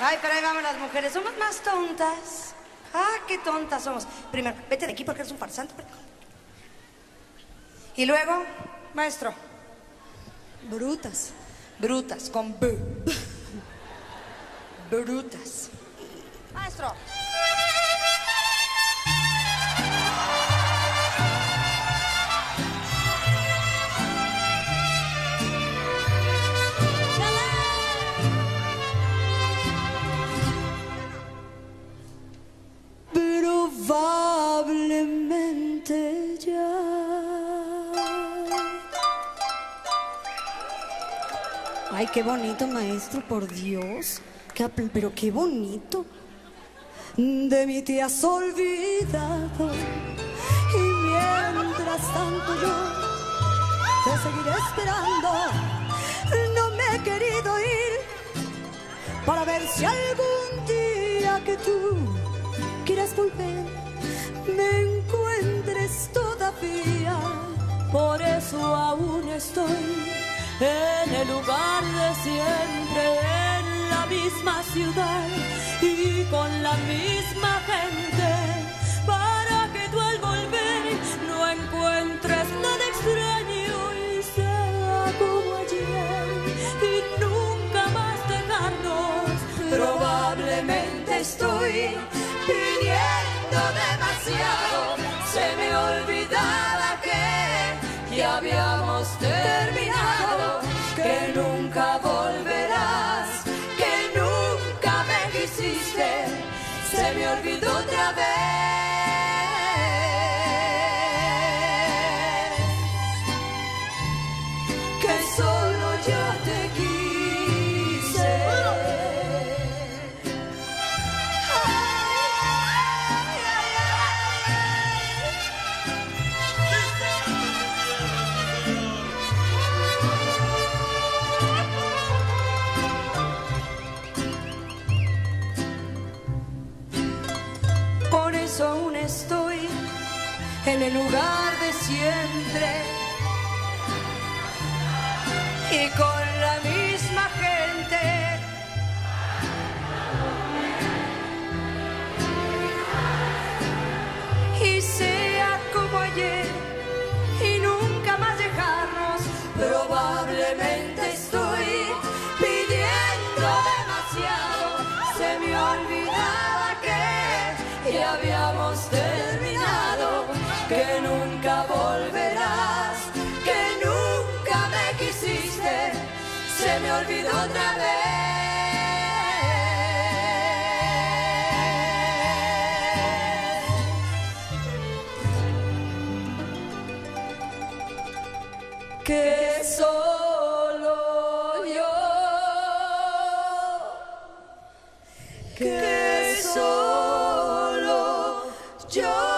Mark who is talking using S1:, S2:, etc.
S1: Ay, pero ahí vamos las mujeres. Somos más tontas. Ah, qué tontas somos. Primero, vete de aquí porque eres un farsante. Y luego, maestro.
S2: Brutas.
S1: Brutas, con B. Brutas. Maestro.
S2: Probablemente ya. Ay, qué bonito, maestro, por Dios. Pero qué bonito. De mí te has olvidado. Y mientras tanto yo te seguiré esperando. No me he querido ir para ver si algún día que tú quieras volver me encuentres todavía. Por eso aún estoy en el lugar de siempre, en la misma ciudad y con la misma gente. Para que tú al volver no encuentres nada extraño y sea como ayer y nunca más dejarnos. Probablemente estoy Se me olvidaba que ya habíamos terminado, que nunca volverás, que nunca me quisiste. Se me olvidó otra vez. Que solo yo te quise.
S1: Por eso aún estoy en el lugar de siempre y con la misma gente. Y sea como ayer y nunca más dejarnos,
S2: Probablemente estoy pidiendo demasiado. Se me ya habíamos terminado, que nunca volverás, que nunca me quisiste. Se me olvidó otra vez. que solo yo, que joy.